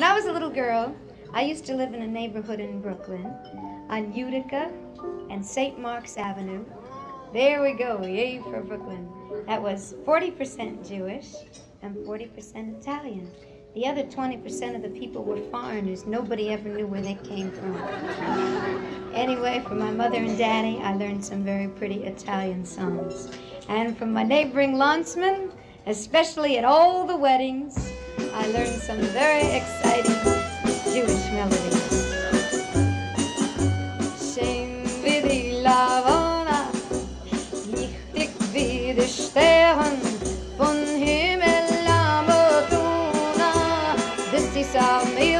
When I was a little girl, I used to live in a neighborhood in Brooklyn on Utica and St. Mark's Avenue. There we go, yay for Brooklyn. That was 40% Jewish and 40% Italian. The other 20% of the people were foreigners. Nobody ever knew where they came from. Anyway, from my mother and daddy, I learned some very pretty Italian songs. And from my neighboring landsmen, especially at all the weddings, I learned some very exciting Jewish melodies. Wie die Lavona, von Himmel Fortuna, bis die samilzige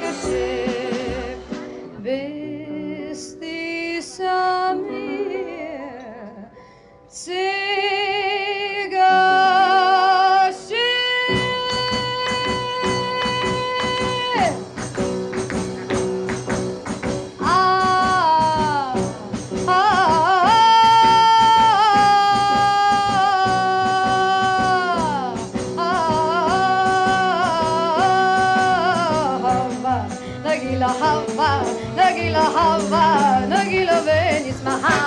gila hava na gila ve nismaha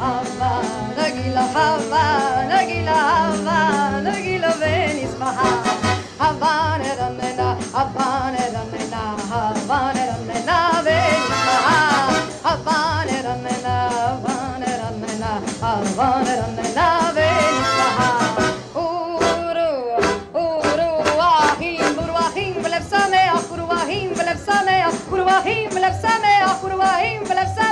hava na gila hava na الرحيم لبسامي أخو رواهيم بلبسامي